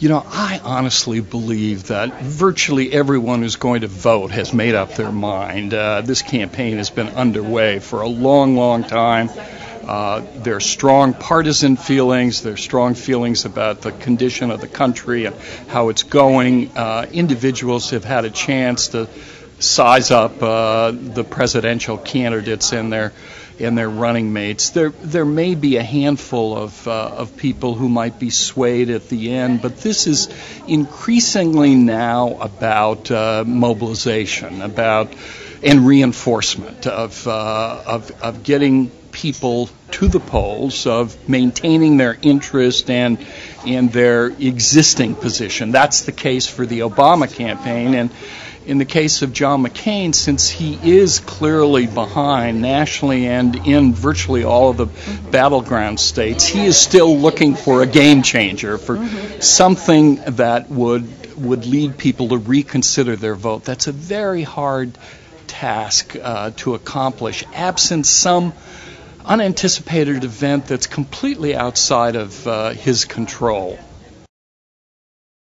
You know, I honestly believe that virtually everyone who's going to vote has made up their mind. Uh, this campaign has been underway for a long, long time. Uh, there are strong partisan feelings. There are strong feelings about the condition of the country and how it's going. Uh, individuals have had a chance to size up uh, the presidential candidates in their and their running mates. There there may be a handful of uh, of people who might be swayed at the end, but this is increasingly now about uh, mobilization, about and reinforcement of, uh, of of getting people to the polls, of maintaining their interest and and their existing position. That's the case for the Obama campaign and in the case of John McCain, since he is clearly behind nationally and in virtually all of the battleground states, he is still looking for a game changer, for something that would would lead people to reconsider their vote. That's a very hard task uh, to accomplish, absent some unanticipated event that's completely outside of uh, his control.